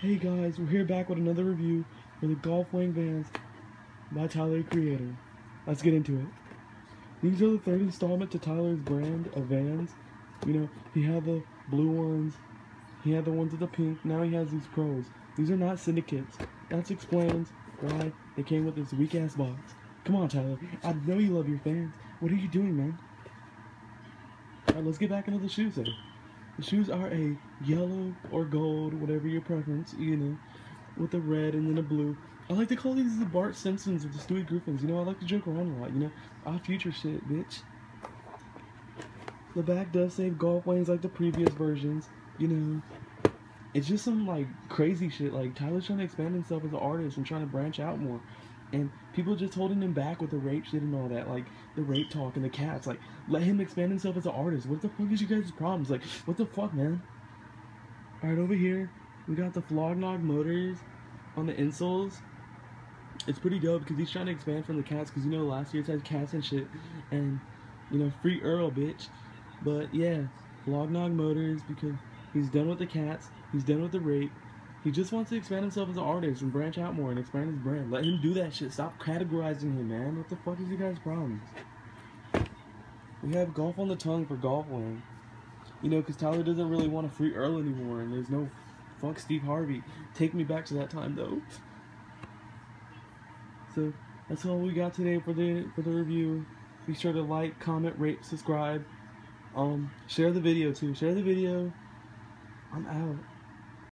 Hey guys, we're here back with another review for the Golf Wang Vans by Tyler Creator. Let's get into it. These are the third installment to Tyler's brand of Vans. You know, he had the blue ones, he had the ones with the pink, now he has these pros. These are not syndicates. That explains why they came with this weak ass box. Come on, Tyler. I know you love your fans. What are you doing, man? Alright, let's get back into the shoes then. The shoes are a yellow or gold, whatever your preference, you know, with a red and then a blue. I like to call these the Bart Simpsons or the Stewie Griffins. You know, I like to joke around a lot, you know. Odd Future shit, bitch. The back does say golf lanes like the previous versions, you know. It's just some, like, crazy shit. Like, Tyler's trying to expand himself as an artist and trying to branch out more. And people just holding him back with the rape shit and all that, like the rape talk and the cats. Like, let him expand himself as an artist. What the fuck is you guys' problems? Like, what the fuck, man? Alright, over here, we got the Flog Gnaw motors on the insoles. It's pretty dope because he's trying to expand from the cats because you know last year it had cats and shit. And, you know, free Earl, bitch. But yeah, Flog Gnaw motors because he's done with the cats, he's done with the rape, he just wants to expand himself as an artist and branch out more and expand his brand. Let him do that shit. Stop categorizing him, man. What the fuck is you guys' problems? We have golf on the tongue for Golf Wang. You know, because Tyler doesn't really want a free Earl anymore, and there's no fuck Steve Harvey. Take me back to that time, though. So that's all we got today for the for the review. Be sure to like, comment, rate, subscribe. Um, share the video too. Share the video. I'm out.